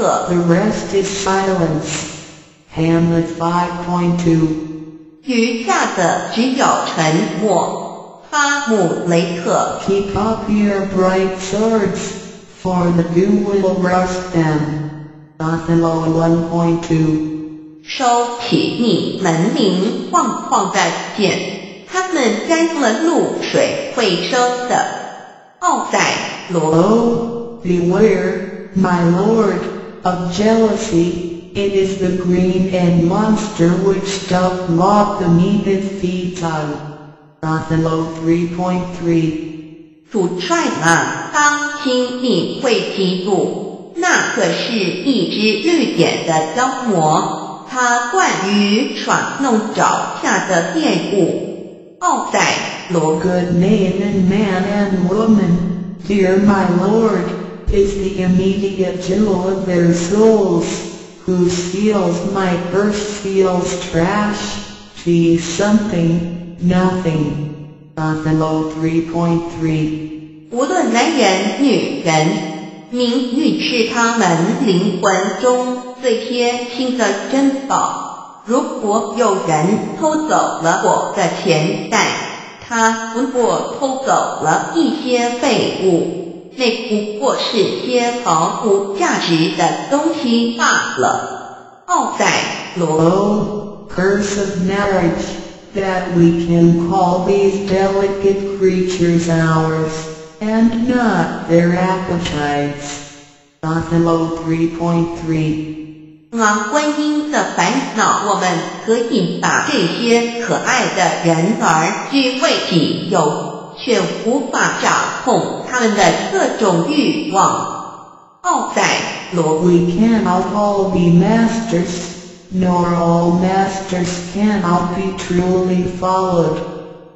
特 The rest is silence. Hamlet 5.2. 余下的只有沉默。哈姆雷特 Keep up your bright swords, for the dew will rust them. Othello 1.2. 收起你门铃晃晃的剑，他们沾上了露水会生的。奥赛罗 Oh, beware, my lord, of jealousy. It is the green and monster which doth mock the meat it feeds on. Othello 3.3. 主帅啊，当心你会记住，那可是一只绿点的妖魔，它惯于耍弄脚下的猎物。奥赛罗 Good name in man and woman, dear my lord, is the immediate jewel of their souls, who steals my purse steals trash, she's something, nothing. Othello 3.3. 无论男人女人，名誉是他们灵魂中最贴心的珍宝。如果有人偷走了我的钱袋，他不过偷走了一些废物， 那不过是些毫无价值的东西罢了。奥赛罗 Oh, curse of marriage, that we can call these delicate creatures ours, and not their appetites. Othello 3.3. 啊，婚姻的烦恼，我们可以把这些可爱的人儿据为己有， 却无法掌控他们的各种欲望。奥在罗 We cannot all be masters, nor all masters cannot be truly followed.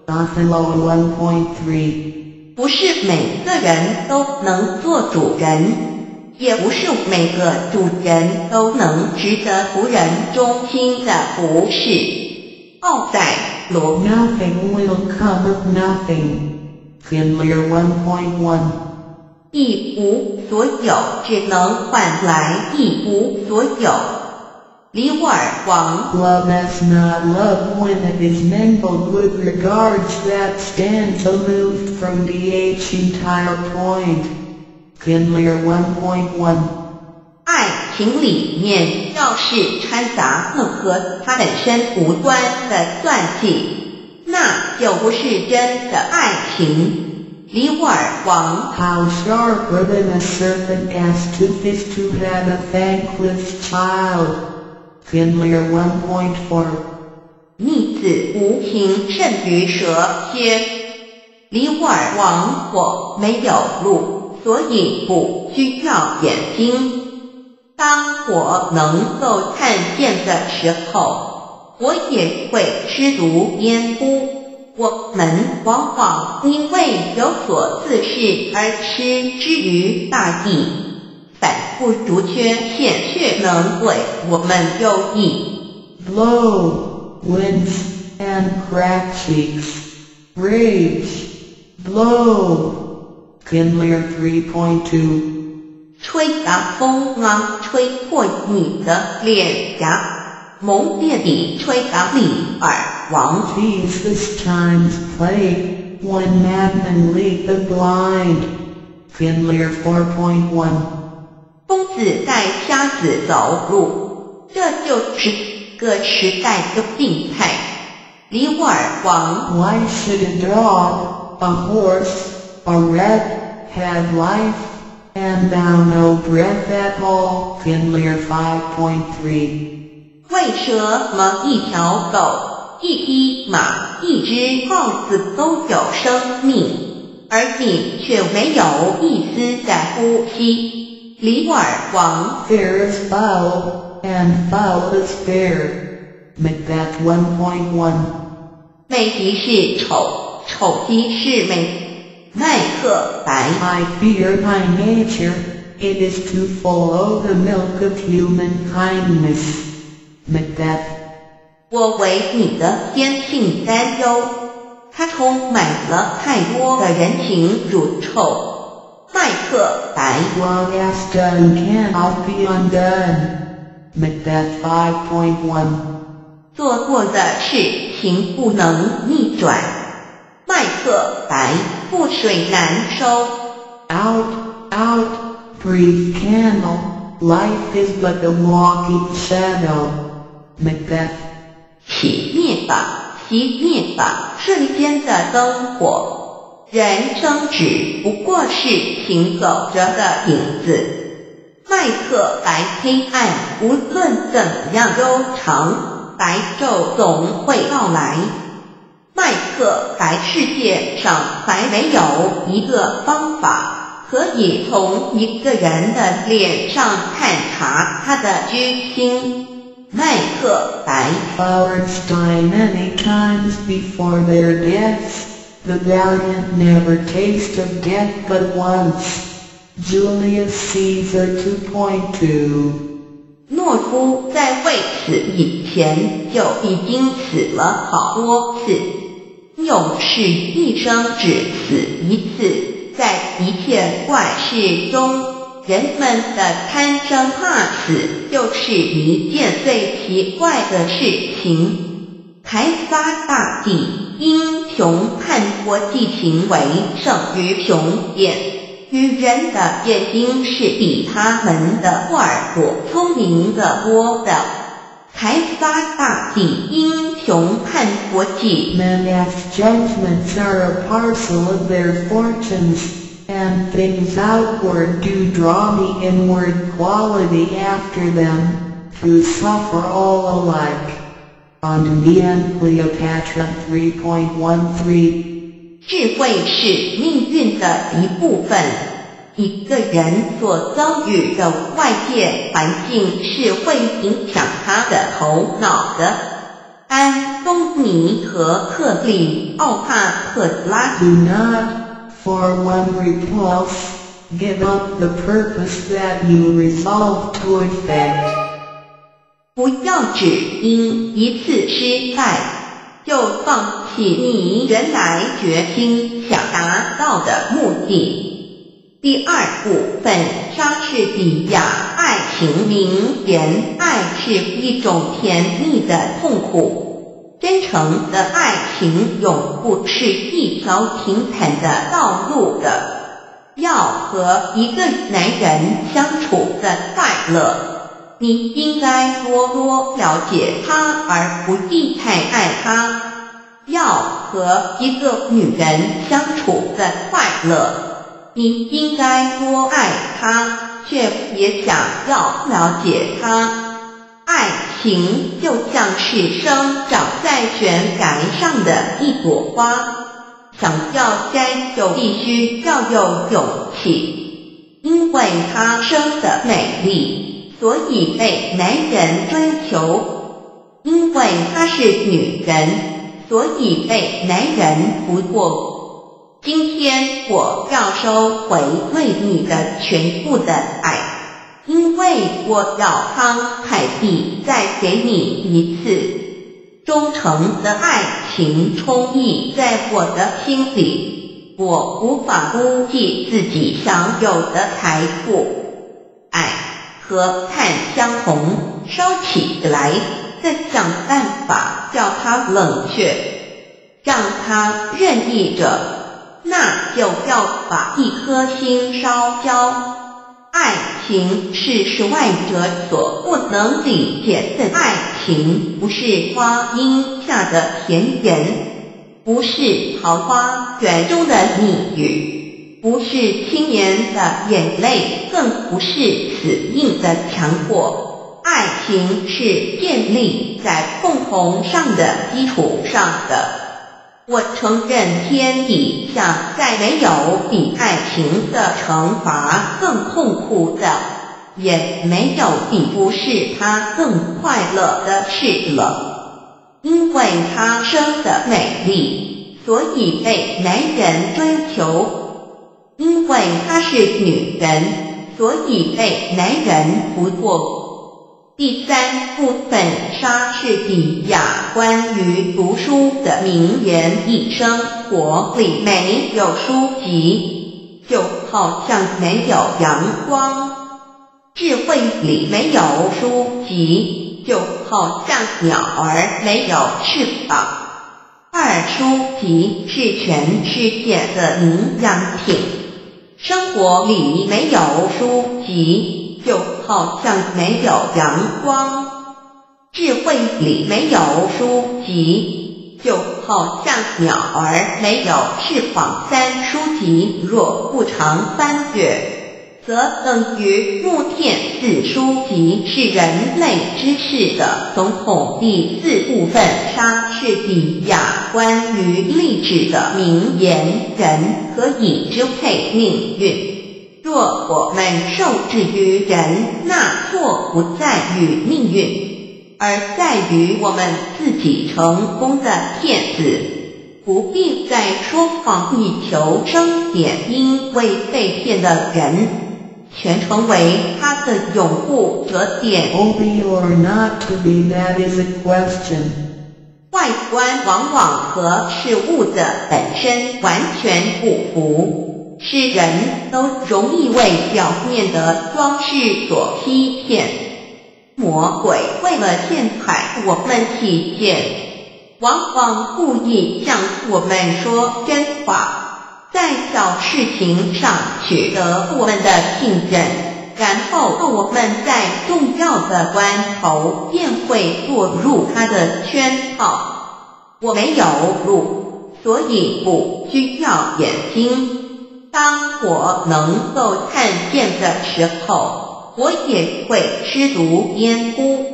Othello 1.3. 不是每个人都能做主人。也不是每个主人都能值得仆人忠心的服侍。奥赛罗 Nothing will come of nothing. Finlear 1.1. 一无所有，只能换来一无所有。里沃尔王 Love is not love when it is mingled with regards that stands aloof from the H entire point. Finlear 1.1. 爱 情里面要是掺杂任何他本身无关的算计，那就不是真的爱情。里沃尔王 How sharper than a serpent as to have a thankless child. Finlear 1.4. 逆子无情胜于蛇蝎。里沃尔王，我没有路，所以不需要眼睛。当我能够看见的时候，我也会失足焉哭。我们往往因为有所自恃而失之于大地，反复逐缺陷却能为我们有益。Blow, winds and crack cheeks. Rage, blow. Finlear 3.2. 吹打风啊，吹破你的脸颊，猛烈地吹打你耳王。 Jesus time's play, one madman lead the blind. Finlear 4.1. 疯子带瞎子走路，这就是个时代的病态。里沃尔王 Why should a dog, a horse, a rat have life, and thou no breath at all? Finlear 5.3. 为什么一条狗、一匹马、一只耗子都有生命，而你却没有一丝的呼吸？里沃尔王 Fair is foul, and foul is fair. Macbeth 1.1. 美即是丑，丑即是美。 麦克白 I fear my nature, it is to follow the milk of human kindness. Macbeth 我为你的天性担忧，它充满了太多的人情乳臭。麦克白。What is done cannot be undone. Macbeth 5.1. 做过的事情不能逆转。麦克白，覆水难收。Out, out, breathe candle, life is but a walking shadow. Macbeth. 起灭吧，熄灭吧，瞬间的灯火。人生只不过是行走着的影子。麦克白黑暗，无论怎样悠长，白昼总会到来。麦克白世界上还没有一个方法可以从一个人的脸上探查他的居心。麦克白。Die many times before their deaths. The valiant never taste of death but once. Julius Caesar 2.2. 懦夫在未死以前就已经死了好多次，勇士一生只死一次。在一切怪事中，人们的贪生怕死就是一件最奇怪的事情。凯撒大帝英雄叛国际行为胜于雄辩。女人的眼睛是比他们的耳朵聪明的多的。凯撒大帝英雄叛国际， Men's judgments are a parcel of their fortunes, and things outward do draw the inward quality after them, who suffer all alike. On me and Cleopatra 3.13. 智慧是命运的一部分。 一个人所遭遇的外界环境是会影响他的头脑的。安东尼和克里奥帕特拉 Do not, for one repulse, give up the purpose that you resolve to effect. 不要只因一次失败就放弃你原来决心想达到的目的。第二部分，莎士比亚爱情名言：爱是一种甜蜜的痛苦，真诚的爱情永不是一条平坦的道路的。要和一个男人相处的快乐，你应该多多了解他，而不必太爱他。要和一个女人相处的快乐。你应该多爱他，却也想要了解他。爱情就像是生长在悬崖上的一朵花，想要摘就必须要有勇气，因为它生的美丽，所以被男人追求；因为她是女人，所以被男人不过。今天我要收回对你的全部的爱，因为我要慷慨地再给你一次忠诚的爱情充溢在我的心里，我无法估计自己享有的财富。爱和炭相同，烧起来，再想办法叫它冷却，让它任意着。那就要把一颗心烧焦。爱情是世外者所不能理解的爱情，不是花荫下的甜言，不是桃花源中的蜜语，不是青年的眼泪，更不是死硬的强迫。爱情是建立在共同上的基础上的。我承认天底下再没有比爱情的惩罚更痛苦的，也没有比不是它更快乐的事了。因为她生的美丽，所以被男人追求；因为她是女人，所以被男人不过。第三部分，莎士比亚关于读书的名言一生活里没有书籍，就好像没有阳光；智慧里没有书籍，就好像鸟儿没有翅膀。二书籍是全世界的营养品，生活里没有书籍，好像没有阳光；智慧里没有书籍。就好像鸟儿没有翅膀，三书籍若不常翻阅，则等于木片。四书籍是人类知识的总统。第四部分，莎士比亚关于励志的名言：人可以支配命运，若我们受制于人，那错不在于命运。而在于我们自己成功的骗子，不必再说谎以求生，点因为被骗的人，全成为他的拥护者。点。外观往往和事物的本身完全不符，是人都容易为表面的装饰所欺骗。魔鬼为了陷害我们体现，往往故意向我们说真话，在小事情上取得我们的信任，然后我们在重要的关头便会落入他的圈套。我没有路，所以不需要眼睛。当我能够看见的时候。我也会失足焉乎。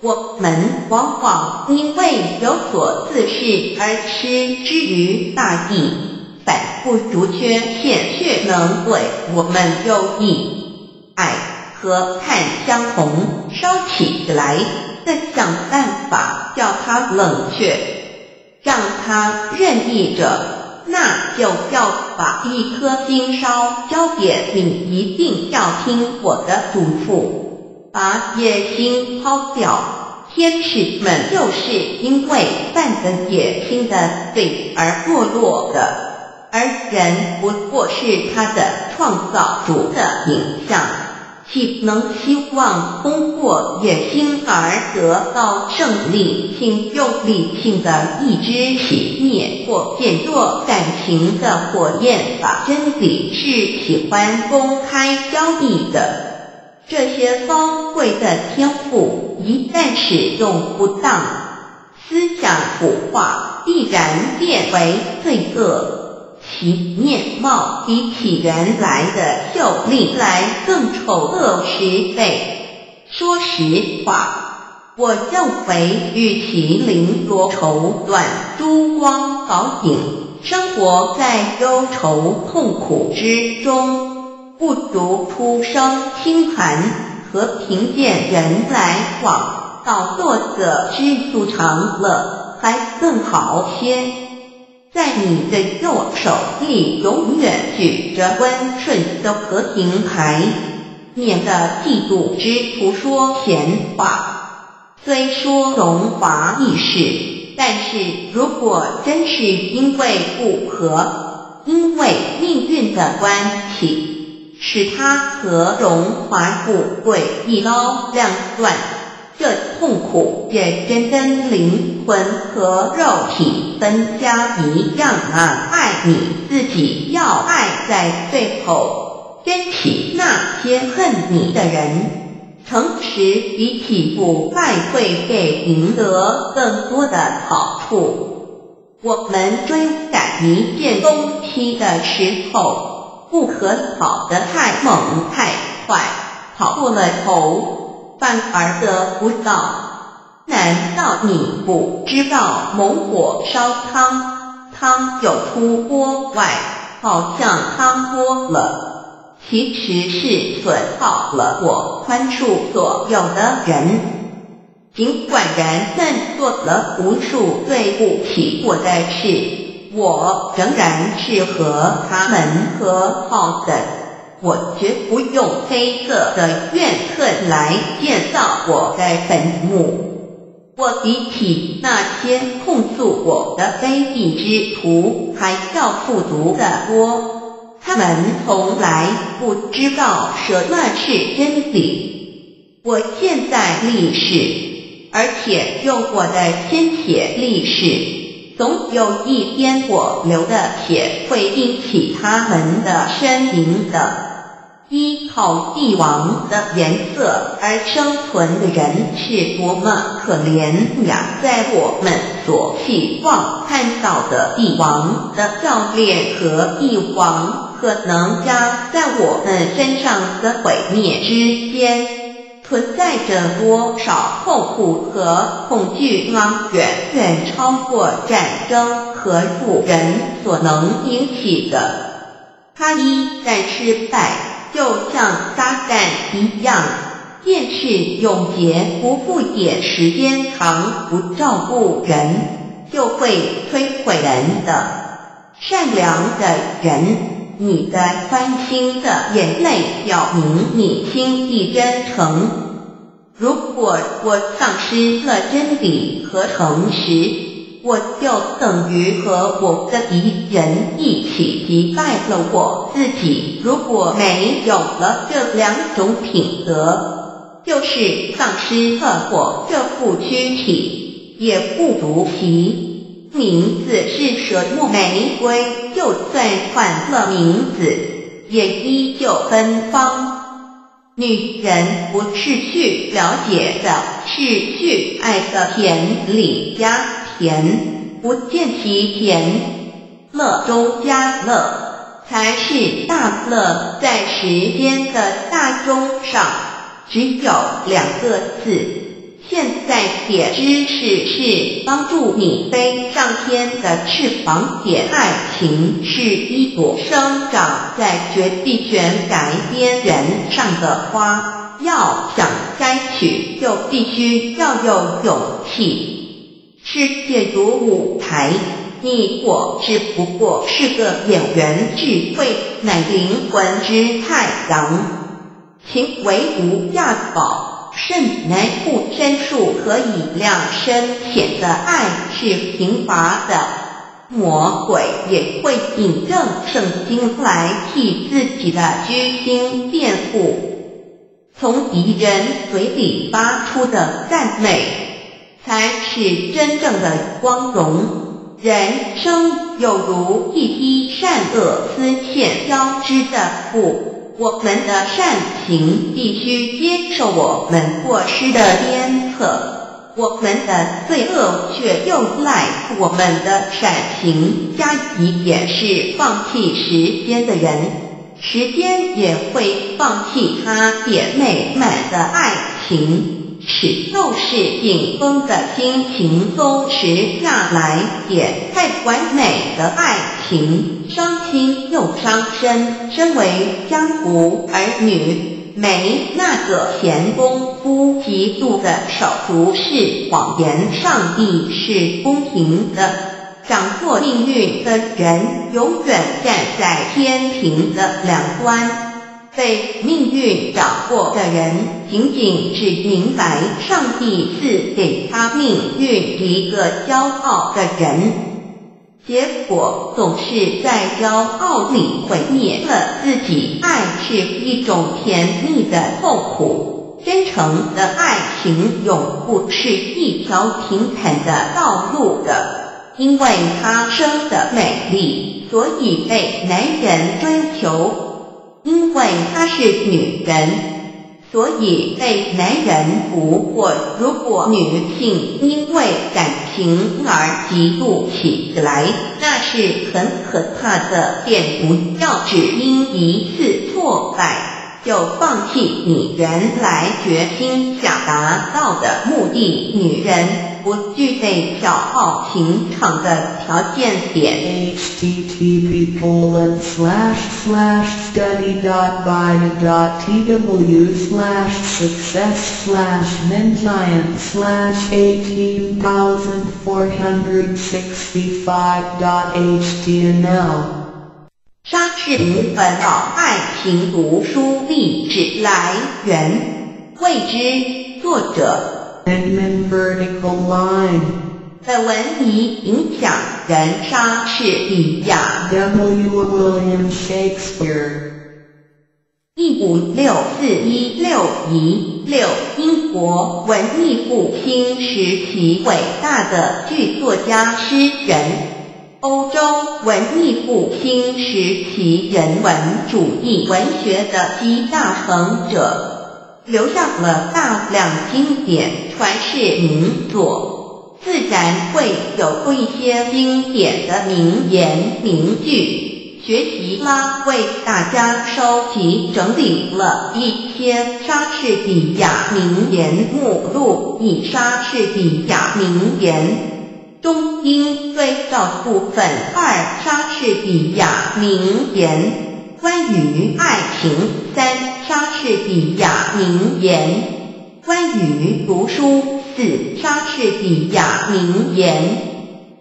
我们往往因为有所自恃而失之于大义，反复逐缺陷却能为我们有益。爱和看相同，烧起来，再想办法叫它冷却，让它任意着。那就要把一颗心烧交给你，一定要听我的嘱咐，把野心抛掉。天使们就是因为犯了野心的罪而堕落的，而人不过是他的创造主的影像。岂能希望通过野心而得到胜利？请用理性的意志熄灭或减弱感情的火焰吧。真理是喜欢公开交易的，这些高贵的天赋一旦使用不当，思想腐化，必然变为罪恶。其面貌比起原来的秀丽来更丑恶十倍。说实话，我认为与其绫罗绸缎、珠光宝影，生活在忧愁痛苦之中，不如出生清寒和贫贱人来往，到作者知足常乐，还更好些。在你的右手里永远举着温顺的和平牌，免得嫉妒之徒说闲话。虽说荣华易逝，但是如果真是因为不和，因为命运的关系，使他和荣华富贵一刀两断。这痛苦也真跟灵魂和肉体分家一样啊！爱你自己，要爱在最后，珍惜那些恨你的人。诚实比起腐败会给赢得更多的好处。我们追赶一件东西的时候，不可跑得太猛太快，跑过了头。反而得不到？难道你不知道猛火烧汤，汤就出锅外，好像汤多了，其实是损耗了我宽恕所有的人。尽管人们做了无数对不起我的事，我仍然是和他们和好的。我绝不用黑色的怨恨来建造我的坟墓。我比起那些控诉我的卑鄙之徒还要富足的多。他们从来不知道什么是真理。我现在立誓，而且用我的鲜血立誓，总有一天我流的血会引起他们的呻吟的。依靠帝王的颜色而生存的人是多么可怜呀！在我们所希望看到的帝王的教练和帝王可能加在我们身上的毁灭之间，存在着多少痛苦和恐惧呢？远远超过战争和富人所能引起的。他一旦失败。就像撒旦一样，便是永劫不复也。时间长不照顾人，就会摧毁人的。善良的人，你的欢心的眼泪表明你心地真诚。如果我丧失了真理和诚实。我就等于和我的敌人一起击败了我自己。如果没有了这两种品德，就是丧失了我这副躯体，也不足惜名字是什么玫瑰，就算换了名字，也依旧芬芳。女人不是去了解的，是去爱的田里家。甜不见其甜，乐中加乐才是大乐。在时间的大钟上，只有两个字。现在铁知识是帮助你飞上天的翅膀，铁爱情是一朵生长在绝地悬崖边缘上的花，要想摘取，就必须要有勇气。世界如舞台，你我只不过是个演员，智慧乃灵魂之太阳，情为无价宝，圣乃护身术，可以量身显的爱是平乏的？魔鬼也会引证圣经来替自己的居心辩护，从敌人嘴里发出的赞美。才是真正的光荣。人生有如一匹善恶丝线交织的布，我们的善行必须接受我们过失的鞭策，我们的罪恶却又赖我们的善行加以掩饰。放弃时间的人，时间也会放弃他姐妹们的爱情。使斗士顶峰的心情松弛下来，也太完美的爱情，伤心又伤身。身为江湖儿女，没那个闲工夫，极度的手足是谎言。上帝是公平的，掌握命运的人永远站在天平的两端。被命运掌握的人，仅仅只明白上帝赐给他命运一个骄傲的人，结果总是在骄傲里毁灭了自己。爱是一种甜蜜的痛苦，真诚的爱情永不是一条平坦的道路的，因为它生的美丽，所以被男人追求。因为她是女人，所以被男人俘获。如果女性因为感情而嫉妒起来，那是很可怕的。便不要只因一次挫败就放弃你原来决心想达到的目的。女人。不具备小号平常的条件点。http colon slash slash study dot bind dot tw slash success slash mengiant slash eighteen thousand four hundred sixty five dot html 莎士比亚的爱情读书励志来源，未知作者。and vertical line. 的文以影响人莎士比亚。W. William Shakespeare. 一五六四一六一六，英国文艺复兴时期伟大的剧作家、诗人，欧洲文艺复兴时期人文主义文学的集大成者，留下了大量经典传世名作，自然会有过一些经典的名言名句。学习啦，为大家收集整理了一些莎士比亚名言目录，以莎士比亚名言中英对照部分二，莎士比亚名言关于爱情三，莎士比亚名言关于读书四，莎士比亚名言。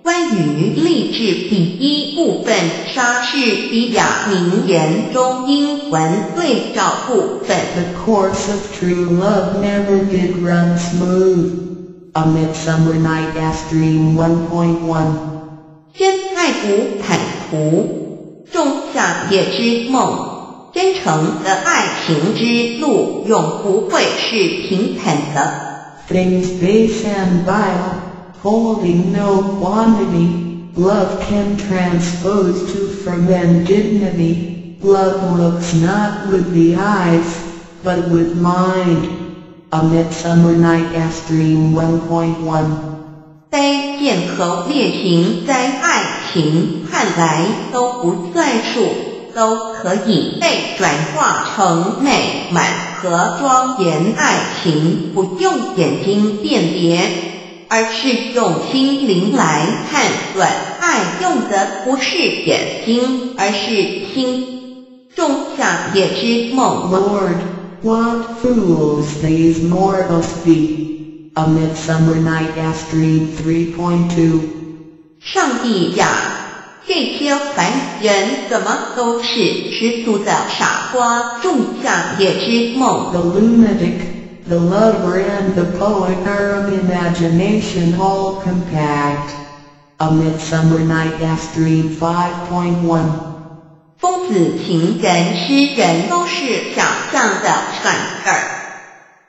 关于励志第一部分，莎士比亚名言中英文对照部分。The course of true love never did run smooth. A Midsummer Night's Dream 1.1. 真爱无坦途，仲夏夜之梦。真诚的爱情之路永不会是平坦的。 Things base and vile, holding no quantity. Love can transpose to ferment dignity. Love looks not with the eyes, but with mind. A Midsummer Night's Dream 1.1. 灾变和烈情在爱情看来都不算数，都可以被转化成美满和庄严爱情，不用眼睛辨别，而是用心灵来判断。爱用的不是眼睛，而是心。仲夏夜之梦。Lord, what fools these mortals be. A Midsummer Night's Dream 3.2. 上帝呀，这些凡人怎么都是十足的傻瓜？仲夏夜之梦。 The lunatic, the lover and the poet are of imagination all compact. A Midsummer Night's Dream 5.1. 疯子、情人、诗人都是想象的蠢儿。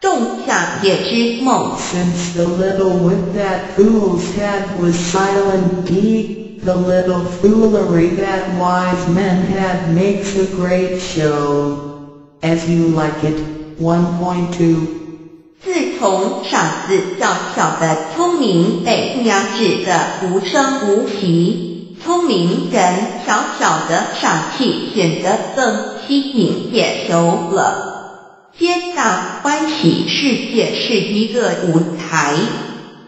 仲夏夜之梦。Since the little wit that fools head was silent deep, the little foolery that wise men had makes a great show. As you like it, 1.2. 自从傻子小小的聪明被压制的无声无息，聪明人小小的傻气显得更吸引眼球了。皆大欢喜世界是一个舞台，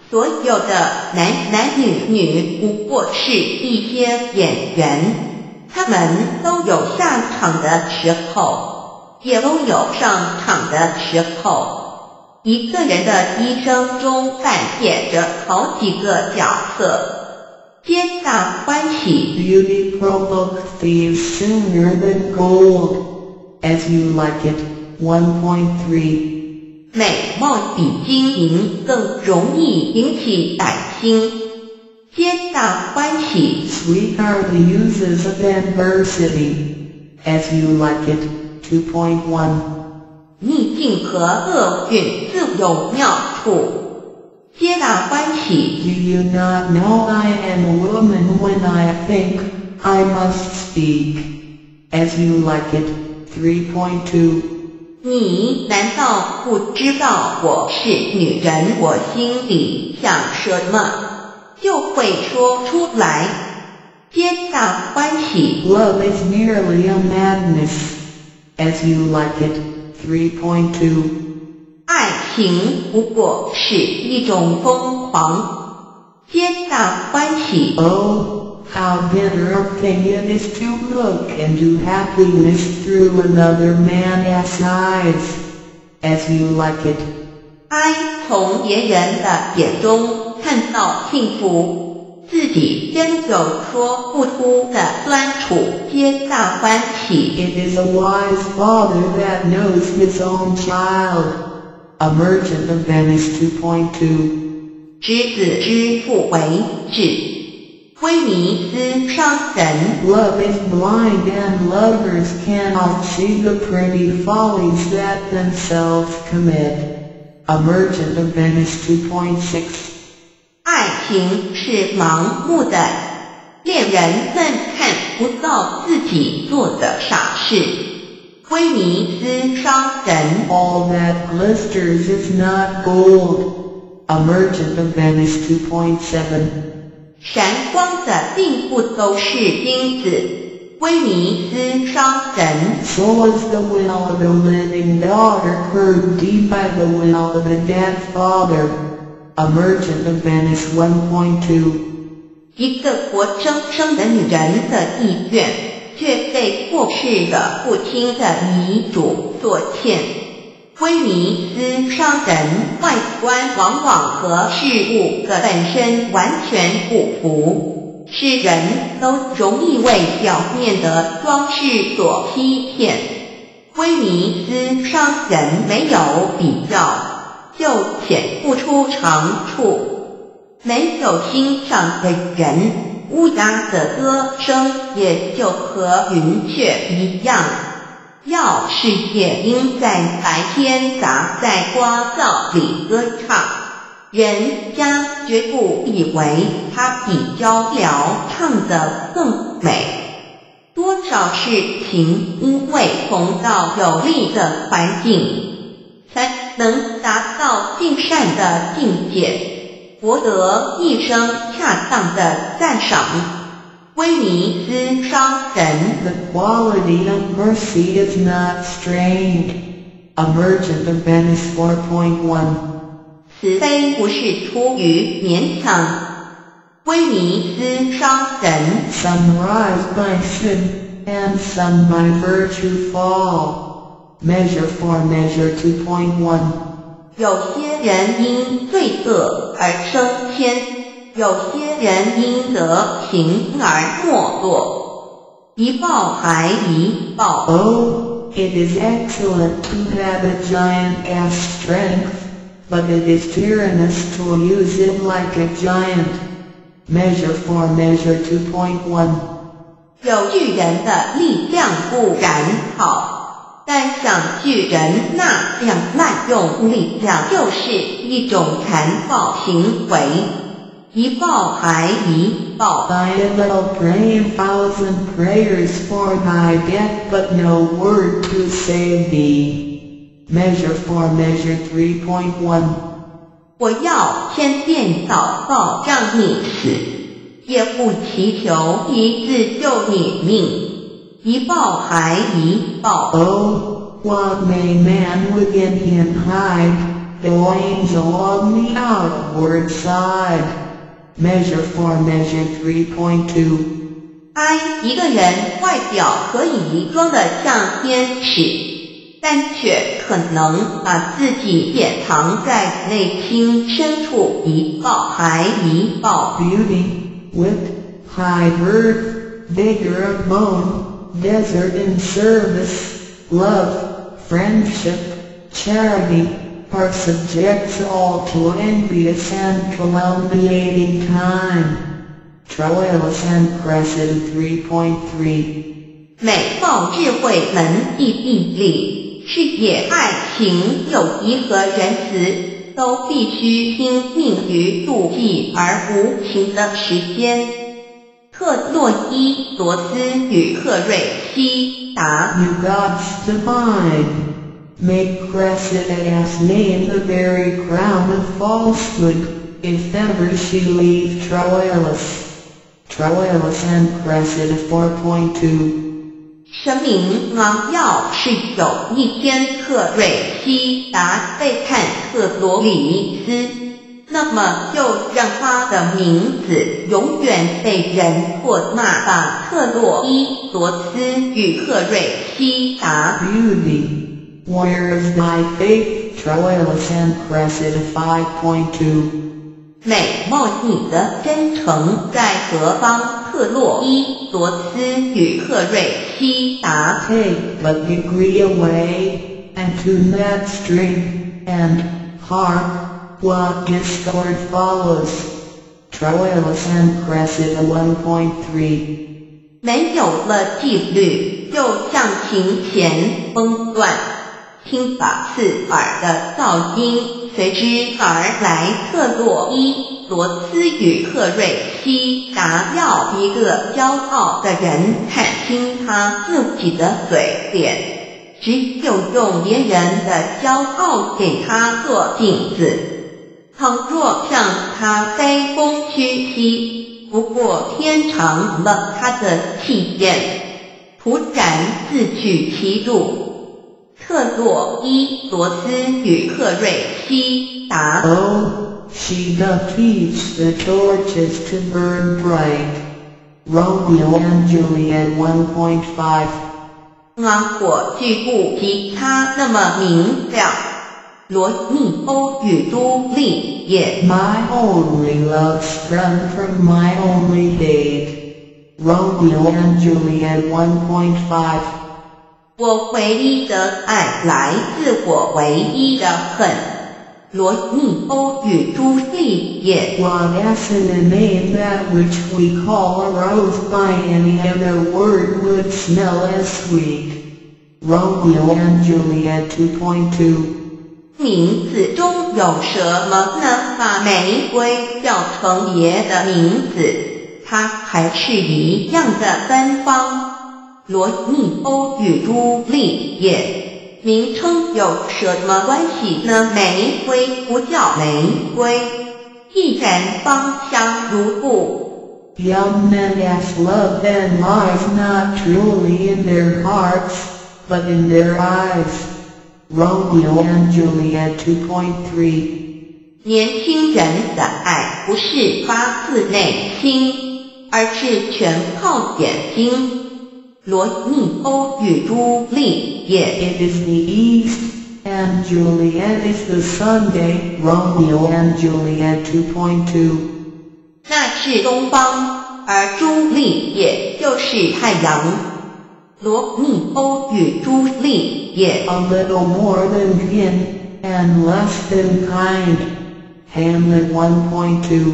所有的男男女女不过是一些演员，他们都有下场的时候，也都有上场的时候。一个人的一生中扮演着好几个角色，Beauty provokes thieves sooner than gold. As you like it, 1.3. 美貌比金银更容易引起歹心，皆大欢喜。 Sweet are the uses of adversity. As you like it, 2.1. 逆境和厄运自有妙处， 皆大欢喜。 Do you not know I am a woman when I think I must speak? As you like it, 3.2. 你难道不知道我是女人？我心里想什么，就会说出来，皆大欢喜。 Love is merely a madness. As you like it, 3.2. 爱 情不过是一种疯狂，皆大欢喜。 Oh, how bitter a thing it is to look into happiness through another man's eyes. As you like it, 哀从别人的眼中看到幸福，自己真有说不出的酸楚，皆大欢喜。 it is a wise father that knows his own child. A merchant of Venice 2.2. 之子之父为质。威尼斯商人 Love is blind and lovers cannot see the pretty follies that themselves commit. A Merchant of Venice 2.6爱情是盲目的，恋人们看不到自己做的傻事。 威尼斯商人 All that glisters is not gold. A Merchant of Venice 2.7闪光的并不都是金子。威尼斯商人 So is the will of the living daughter heard deep by the will of the dead father. A Merchant of Venice 1.2一个活生生的女人的意愿， 却被过世的父亲的遗嘱所欠。威尼斯商人外观往往和事物的本身完全不符，世人都容易为表面的装饰所欺骗。威尼斯商人没有比较，就显不出长处。没有欣赏的人，乌鸦的歌声也就和云雀一样。要是夜莺在白天砸在瓜噪里歌唱，人家绝不以为它比鹪鹩唱得更美。多少事情因为逢到有利的环境，才能达到尽善的境界，博得一生恰当的赞赏。威尼斯商人 The quality of mercy is not strained. A Merchant of Venice 4.1慈悲不是出于勉强。威尼斯商人 Some rise by sin, and some by virtue fall. Measure for measure 2.1 有些人因罪恶而升天，有些人因得平而没落。一报还一报，Oh, it is excellent to have a giant as strength, but it is tyrannous to use it like a giant. Measure for measure 2.1有巨人的力量固然好，但像巨人那样滥用力量，就是一种残暴行为。一报还一报，I will pray a thousand prayers for thy death, but no word to save thee. Measure for measure three point one. 我要千遍祷告让你死，也不祈求一字救你命。一报还一报， Oh, what may man within him hide, though angel on the outward side? Measure for measure 3.2哀一个人外表可以装得像天使，但却可能把自己掩藏在内心深处，一报还一报。 Beauty, wit, high birth, vigor of bone, desert in service, love, friendship, charity, are subjects all to envious and calumniating time. Troilus and Cressida 3.3美貌、智慧、能毅、毅力、事业、爱情、友谊和仁慈，都必须拼命于妒忌而无情的时间。 特洛伊罗斯与赫瑞西达 You gods divine, make Cressida's name the very crown of falsehood, if ever she leave Troilus. Troilus and Cressida 4.2声名昂耀是有一天特瑞西达背叛特罗里斯， 那么就让他的名字永远被人唾骂，把特洛伊罗斯与特瑞西达 Beauty, where is thy faith? Troilus and Cressida 5.2美貌你的真诚在何方？特洛伊罗斯与特瑞西达 Take but degree away, and tune that string, and hark, What discord follows. Troilus and Cressida 1.3没有了纪律，就像琴弦崩断。听法刺耳的噪音随之而来。特洛伊罗斯与克瑞西达要一个骄傲的人看清他自己的嘴脸，只有用别人的骄傲给他做镜子。倘若向他卑躬屈膝。不过天长了他的气焰，突然自取其辱。特洛伊罗斯与克瑞西达。Oh, she doth teach the torches to burn bright. Romeo and Juliet 1.5. 啊，火炬不及他那么明亮。罗密欧与朱丽叶。My only love sprung from my only hate. Romeo and Juliet 1.5. 我唯一的爱来自我唯一的恨。罗密欧与朱丽叶。What as in a name that which we call a rose by any other word would smell as sweet. Romeo and Juliet 2.2 名字中有什么呢？把玫瑰叫成别的名字，它还是一样的芬芳。罗密欧与朱丽叶，名称有什么关系呢？玫瑰不叫玫瑰，既然芳香如故。Young men have love and lies not truly in their hearts, but in their eyes. Romeo and Juliet 2.3年轻人的爱不是发自内心，而是全靠眼睛。罗密欧与朱丽叶。It is the east and Juliet is the Sunday. Romeo and Juliet 2.2那是东方，而朱丽叶就是太阳。 罗密欧与朱丽叶。A little more than kin and less than kind. Hamlet 1.2.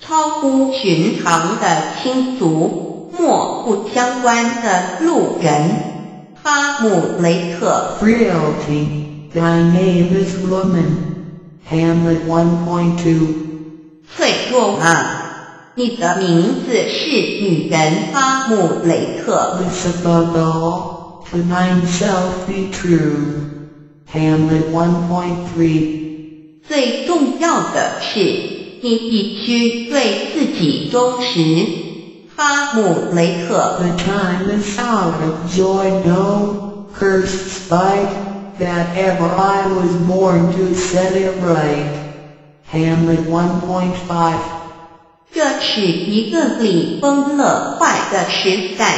超乎寻常的亲族，莫不相关的路人。哈姆雷特。Frailty. Thy name is woman. Hamlet 1.2. 脆弱啊。 你的名字是女人哈姆雷特。Above all, to myself be true. Hamlet 1.3. 最重要的是，你必须对自己忠实。哈姆雷特。The time is out of joy, no cursed spite that ever I was born to set it right. Hamlet 1.5. 这是一个礼崩乐坏的时代，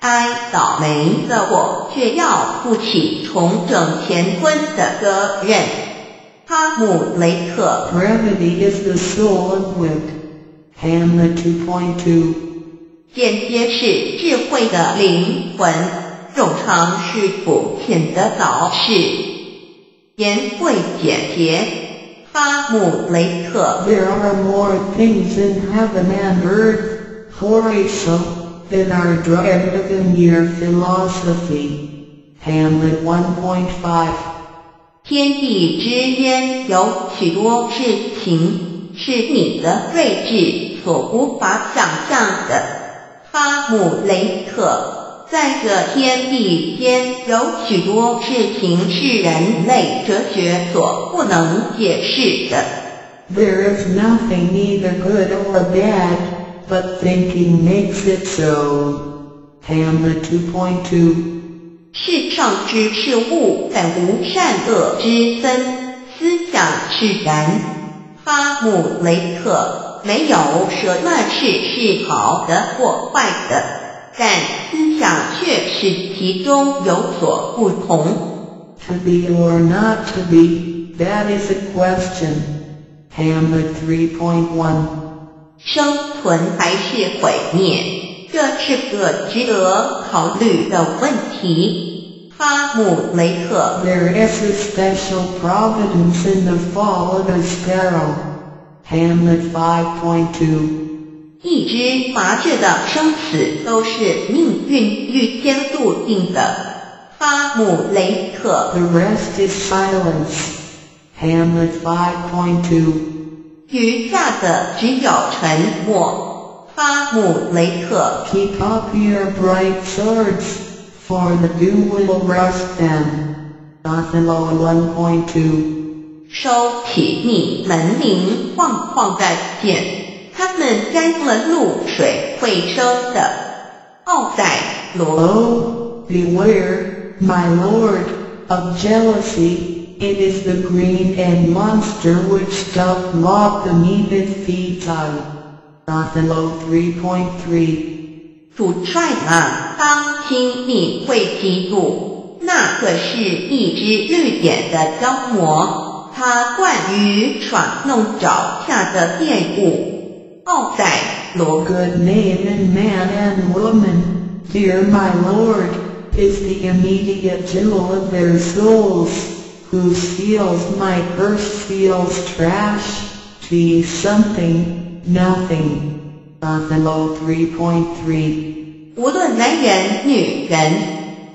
哀倒霉的我却要负起重整乾坤的责任。哈姆雷特。Brevity is the soul of wit. Hamlet 2.2. 简洁是智慧的灵魂，冗长是肤浅的导师。言会简洁。哈姆雷特。There are more things in heaven and earth, Horatio, than are dragged your philosophy. Hamlet 1.5天地之间有许多事情是你的睿智所无法想象的，哈姆雷特。 在这天地间，有许多事情是人类哲学所不能解释的。There is nothing either good or bad, but thinking makes it so. Hamlet 2.2世上之事物本无善恶之分，思想使然。哈姆雷特没有什么事是好的或坏的。但思想却使其中有所不同。To be or not to be, that is a question. Hamlet 3.1生存还是毁灭，这是个值得考虑的问题。 哈姆雷特。 There is a special providence in the fall of a sparrow. Hamlet 5.2. 一只麻雀的生死都是命运预先注定的。哈姆雷特。The rest is silence. Hamlet 5.2. 余下的只有沉默。哈姆雷特。Keep up your bright swords, for the dew will rust them. Othello 1.2. 收起你门铃晃晃的剑，他们沾了露水会生的。奥赛罗，Oh, beware, my lord, of jealousy. It is the green and monster which doth mock the meat it feeds on. Othello 3.3. 主帅啊，当心你会激怒，那可是一只绿点的妖魔，它惯于耍弄脚下的猎物。奥赛罗 Good name in man and woman, dear my lord, is the immediate jewel of their souls. Who steals my purse steals trash, she something, nothing. Othello 3.3. 无论男人女人，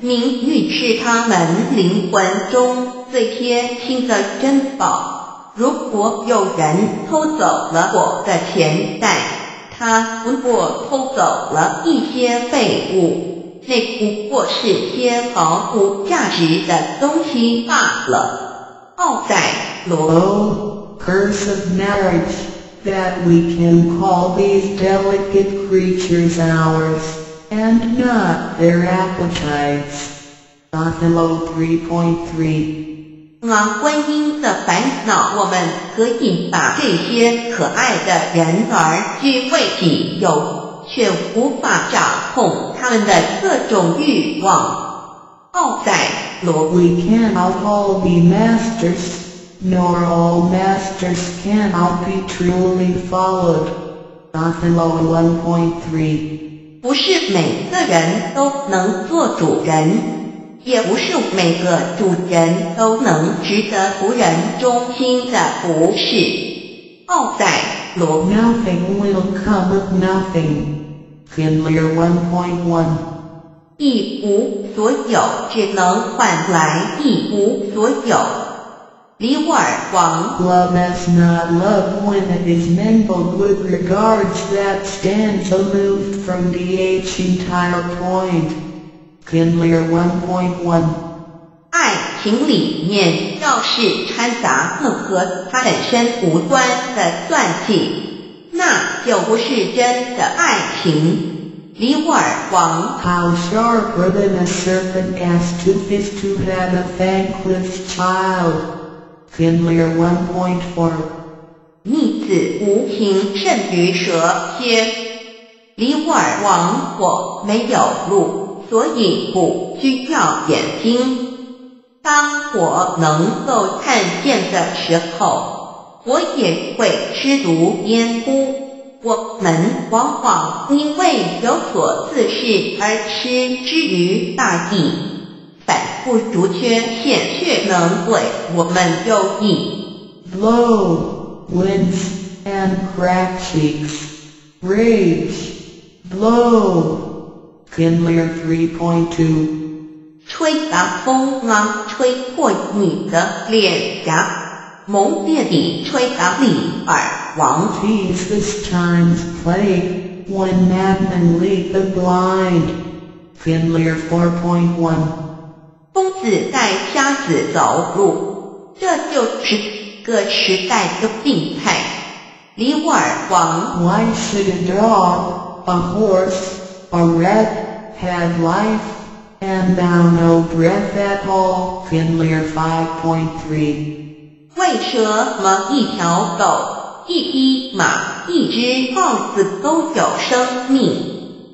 名誉是他们灵魂中最贴心的珍宝。 如果有人偷走了我的钱袋，他不过偷走了一些废物，那不过是些毫无价值的东西罢了。奥赛罗， Oh, curse of marriage, that we can call these delicate creatures ours, and not their appetites. Othello 3.3. 啊，婚姻的烦恼，我们可以把这些可爱的人儿据为己有，却无法掌控他们的各种欲望。奥赛罗，We cannot all be masters, nor all masters cannot be truly followed. Othello 1.3. 不是每个人都能做主人，也不是每个主人都能值得仆人忠心的服侍。奥赛罗， Nothing will come of nothing. Kindler 1.1. 一无所有，只能换来一无所有。里沃尔王 Love is not love when it is mingled with regards that stands aloof from the H entire point. Kindler 1.1. 爱情里面要是掺杂任何它本身无关的算计，那就不是真的爱情。里沃尔王 How sharper than a serpent as tooth is to that of thankless child. Kindler 1.4. 逆子无情胜于蛇蝎。里沃尔王我没有路， 所以不需要眼睛。当我能够看见的时候，我也会吃足焉哭。我们往往因为有所自恃而痴之于大义，反复读缺陷却能为我们有益。Blow, winds and crack cheeks. Rage. Blow. Kindler 3.2. 吹打风啊，吹破你的脸颊，猛烈地吹打你耳王。 Tease this time's plague, when madmen lead the blind. Kindler 4.1. 疯子带瞎子走路，这就是个时代的病态。里沃尔王 Why should a dog, a horse, a rat have life, and thou no breath at all? Kindler 5.3. 为什么一条狗、一匹马、一只豹子都有生命，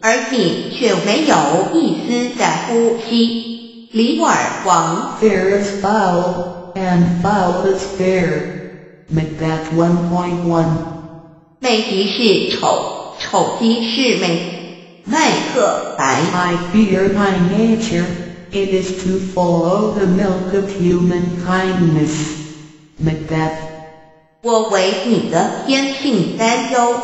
而你却没有一丝的呼吸？里沃尔王 Fair is foul, and foul is fair. Macbeth 1.1. 美即是丑，丑即是美。 麦克白 I fear my nature, it is to follow the milk of human kindness. Macbeth. 我为你的天性担忧，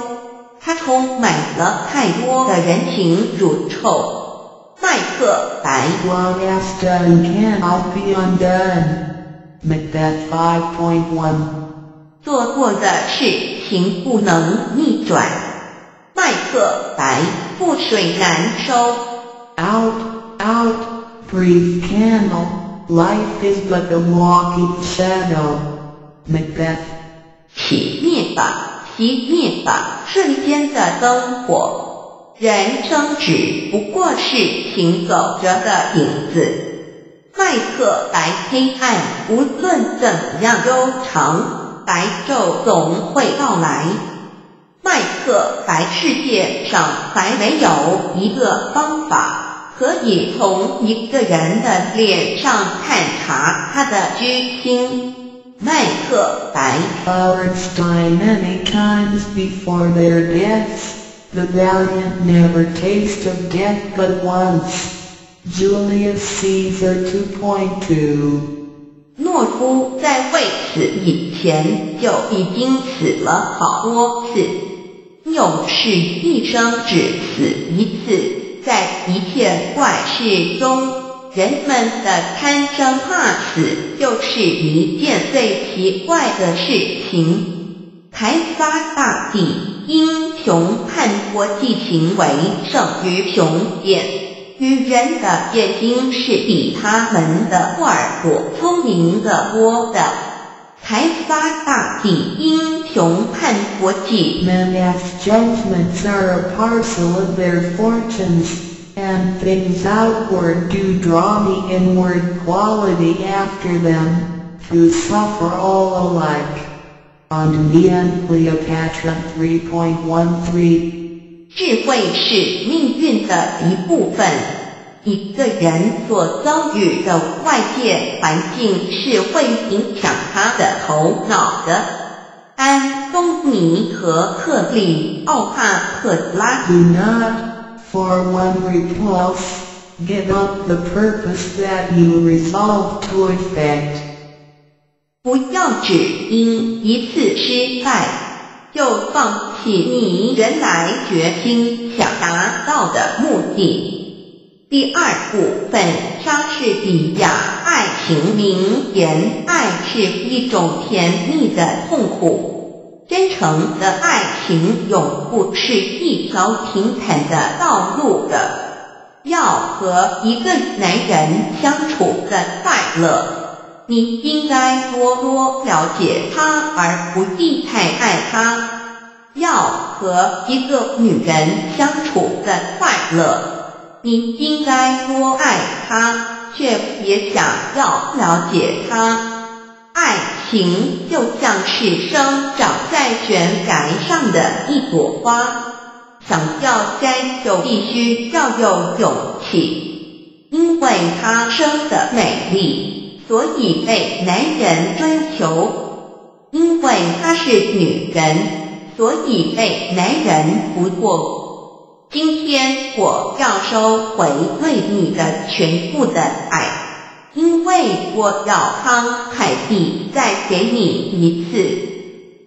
它充满了太多的人情乳臭。麦克白。What is done cannot be undone. Macbeth 5.1. 做过的事情不能逆转。麦克白，覆水难收。Out, out, breathe candle, life is but a walking shadow. Macbeth. 起灭吧，熄灭吧，瞬间的灯火。人生只不过是行走着的影子。麦克白，黑暗无论怎样悠长，白昼总会到来。麦克白，世界上还没有一个方法可以从一个人的脸上探查他的居心。麦克白。 Cowards die many times before their deaths. The valiant never taste of death but once. Julius Caesar 2.2. 懦夫在未死以前就已经死了好多次，勇士一生只死一次。在一切怪事中，人们的贪生怕死就是一件最奇怪的事情。开发大地，英雄叛国际行为胜于雄辩。女人的眼睛是比他们的耳朵聪明的多的。开发大地，英雄叛国际。 Men's judgments are a parcel of their fortunes, and things outward do draw the inward quality after them, who suffer all alike. On me and Cleopatra 3.13. 智慧是命运的一部分。一个人所遭遇的外界环境是会影响他的头脑的。安东尼和克里奥帕特拉 Do not, for one repulse, give up the purpose that you resolve to effect. 不要只因一次失败，就放弃你原来决心想达到的目的。第二部分，莎士比亚爱情名言：爱是一种甜蜜的痛苦，真诚的爱情永不是一条平坦的道路的。要和一个男人相处的快乐。你应该多多了解他，而不必太爱他。要和一个女人相处的快乐，你应该多爱她，却别想要了解她。爱情就像是生长在悬崖上的一朵花，想要摘就必须要有勇气，因为它生的美丽。所以被男人追求，因为她是女人，所以被男人不过。今天我要收回对你的全部的爱，因为我要慷慨地再给你一次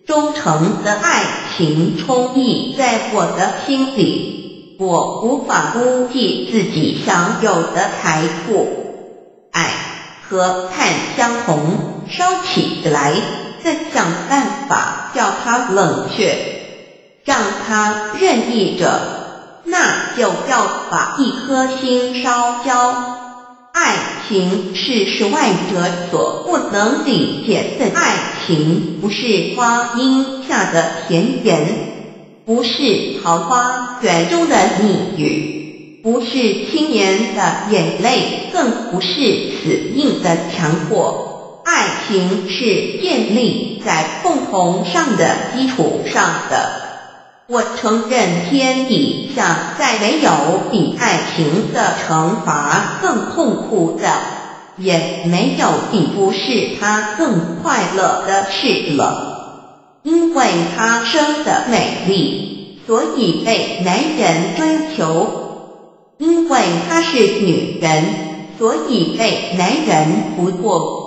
忠诚的爱情充溢在我的心里，我无法估计自己享有的财富，爱。和碳相同，烧起来，再想办法叫它冷却，让它任意着，那就要把一颗心烧焦。爱情是受爱者所不能理解的，爱情不是花荫下的甜言，不是桃花源中的蜜语。不是青年的眼泪，更不是死硬的强迫。爱情是建立在共同上的基础上的。我承认天底下再没有比爱情的惩罚更痛苦的，也没有比不是他更快乐的事了。因为他生的美丽，所以被男人追求。因为她是女人，所以被男人俘获。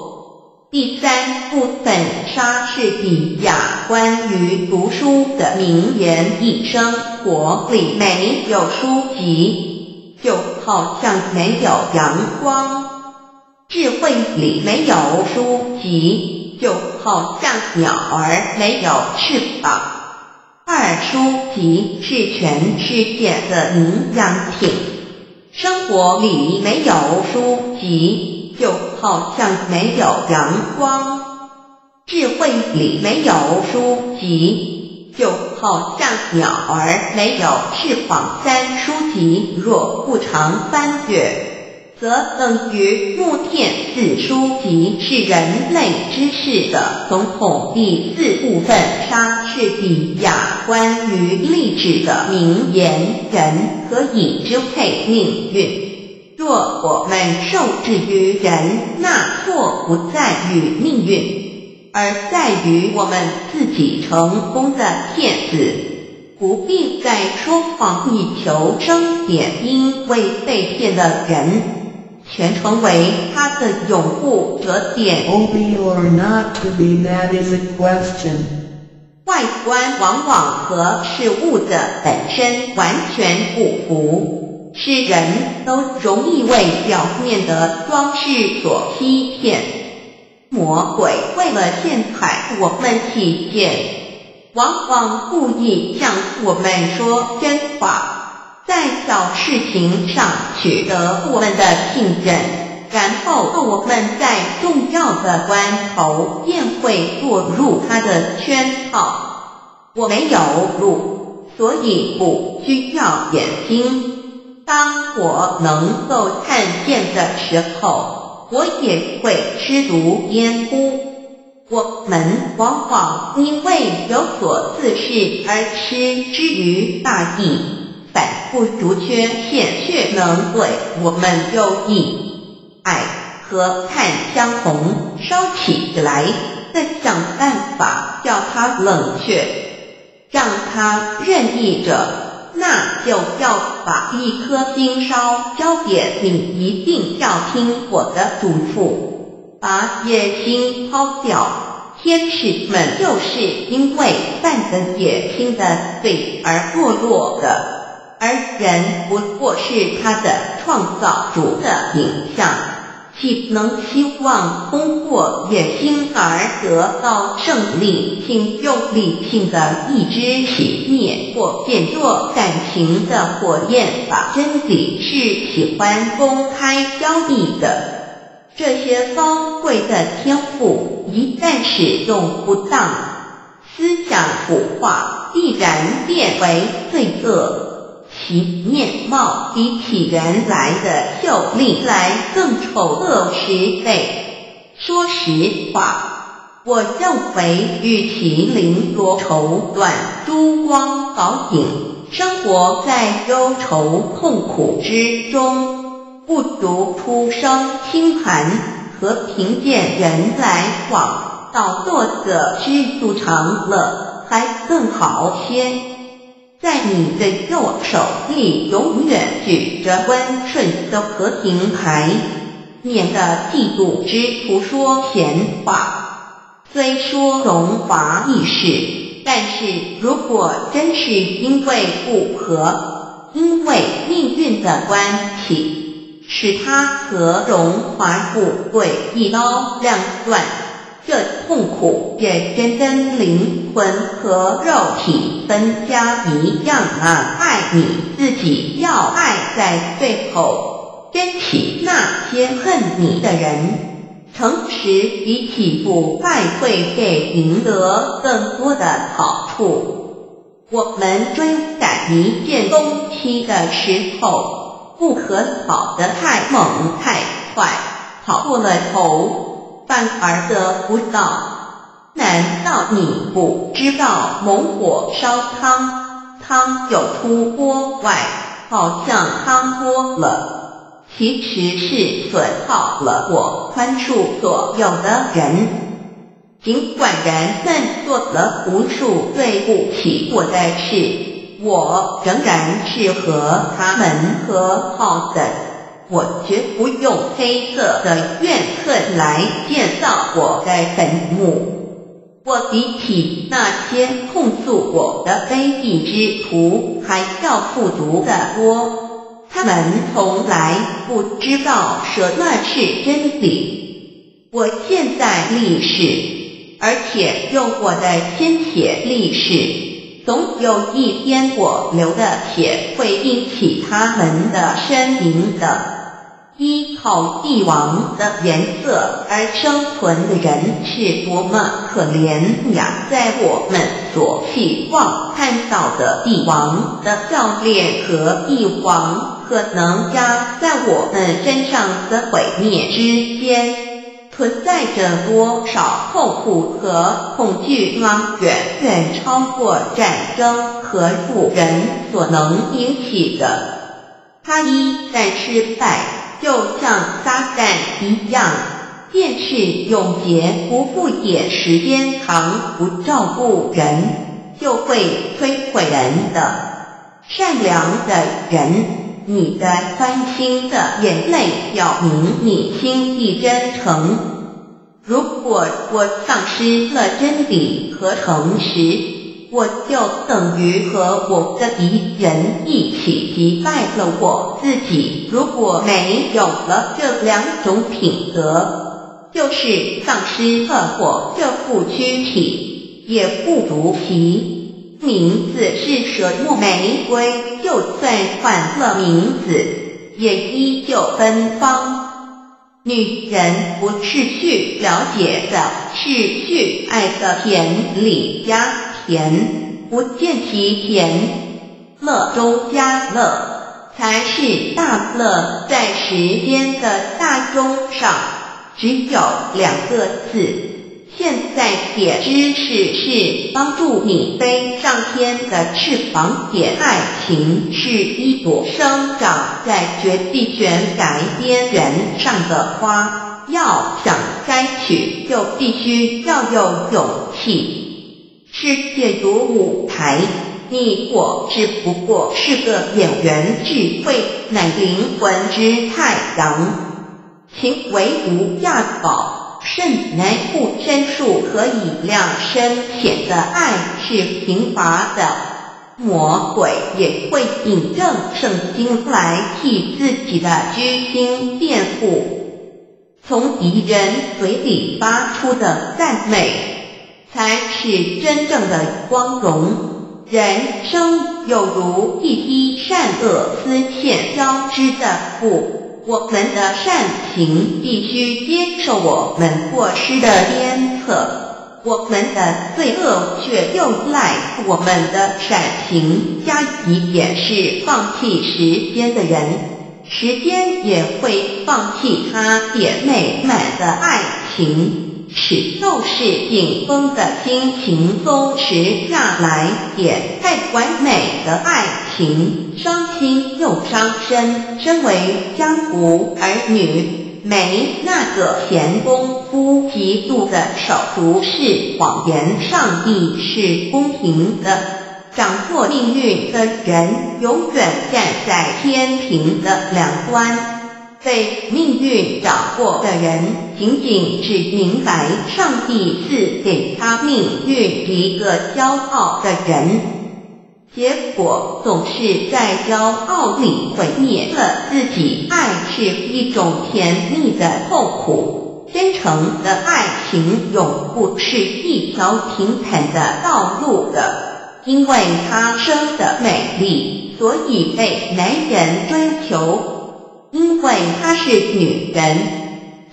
第三部分莎士比亚关于读书的名言：一生活里没有书籍，就好像没有阳光；智慧里没有书籍，就好像鸟儿没有翅膀。二书籍是全世界的营养品。生活里没有书籍，就好像没有阳光；智慧里没有书籍，就好像鸟儿没有翅膀。三书籍若不常翻阅，则等于木片。四书籍是人类知识的总统。第四部分，莎士比亚关于励志的名言：人可以支配命运，若我们受制于人，那错不在于命运，而在于我们自己成功的骗子。不必再说谎以求生，点因为被骗的人。全成为他的拥护者。点 Be or not to be, that is a question. 外观往往和事物的本身完全不符，是人都容易为表面的装饰所欺骗。魔鬼为了陷害我们体验，往往故意向我们说真话。在小事情上取得我们的信任，然后我们在重要的关头便会落入他的圈套。我没有路，所以不需要眼睛。当我能够看见的时候，我也会失足淹哭。我们往往因为有所自恃而失之于大意。反复逐缺陷却能对我们有益，爱和看相同，烧起来，再想办法叫它冷却，让它任意着，那就要把一颗心烧焦点。你一定要听我的嘱咐，把野心抛掉。天使们就是因为犯了野心的罪而堕落的。而人不过是他的创造主的影像，岂能希望通过野心而得到胜利？请用理性的意志熄灭或变作感情的火焰吧。真理是喜欢公开交易的，这些高贵的天赋一旦使用不当，思想腐化必然变为罪恶。其面貌比起原来的秀丽来更丑恶十倍。说实话，我认为与其绫罗绸缎、珠光宝影，生活在忧愁痛苦之中，不如出生清寒和贫贱人来往，到作者知足常乐，还更好些。在你的右手里永远举着温顺的和平牌，免得嫉妒之徒说闲话。虽说荣华易逝，但是如果真是因为不和，因为命运的关系，使他和荣华富贵一刀两断。这痛苦也跟跟灵魂和肉体分家一样啊！爱你自己，要爱在最后，珍惜那些恨你的人。诚实比起腐败会给赢得更多的好处。我们追赶一件东西的时候，不可跑得太猛太快，跑过了头。反而得不到？难道你不知道猛火烧汤，汤就出锅外，好像汤多了，其实是损耗了我宽恕所有的人。尽管人们做了无数对不起我的事，我仍然是和他们和好的。我绝不用黑色的怨恨来建造我的坟墓。我比起那些控诉我的卑鄙之徒还要富足的多，他们从来不知道什么是真理。我现在立誓，而且用我的鲜血立誓，总有一天我流的血会引起他们的呻吟的。依靠帝王的颜色而生存的人是多么可怜呀！在我们所希望看到的帝王的教练和帝王可能加在我们身上的毁灭之间，存在着多少痛苦和恐惧呢？远远超过战争和富人所能引起的。他一旦失败。就像撒旦一样，便是永劫不复也。时间长不照顾人，就会摧毁人的。善良的人，你的欢心的眼泪表明你心地真诚。如果我丧失了真理和诚实。我就等于和我的敌人一起击败了我自己。如果没有了这两种品德，就是丧失了我这副躯体，也不如其名字是什么玫瑰，就算换了名字，也依旧芬芳。女人不是去了解的，是去爱的田里家。甜不见其甜，乐中加乐才是大乐。在时间的大钟上，只有两个字。现在点知识是帮助你飞上天的翅膀。点爱情是一朵生长在绝地悬崖边缘上的花，要想摘取，就必须要有勇气。世界如舞台，你我只不过是个演员。智慧乃灵魂之太阳，情为无价宝，肾乃护身术。可以量身显的爱是平滑的，魔鬼也会引证圣经来替自己的居心辩护，从敌人嘴里发出的赞美。才是真正的光荣。人生有如一匹善恶丝线交织的布，我们的善行必须接受我们过失的鞭策，我们的罪恶却又赖我们的善行加以掩饰。放弃时间的人，时间也会放弃他姐妹们的爱情。使斗士紧绷的心情松弛下来，点太完美的爱情，伤心又伤身。身为江湖儿女，没那个闲工夫，极度的手足是谎言。上帝是公平的，掌握命运的人永远站在天平的两端。被命运掌握的人，仅仅只明白上帝赐给他命运一个骄傲的人，结果总是在骄傲里毁灭了自己。爱是一种甜蜜的痛苦，真诚的爱情永不是一条平坦的道路的，因为它生的美丽，所以被男人追求。因为她是女人，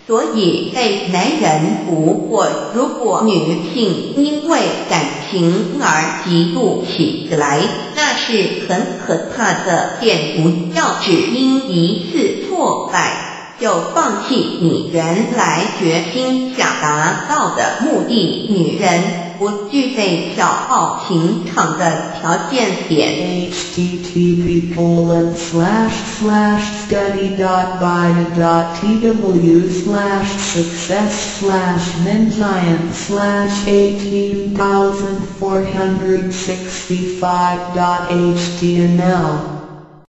所以被男人俘获。如果女性因为感情而嫉妒起来，那是很可怕的。便不要只因一次挫败就放弃你原来决心想达到的目的。女人。不具备小号情场的条件点。http colon slash slash study dot bida dot tw slash success slash menzion slash eighteen thousand four hundred sixty five dot html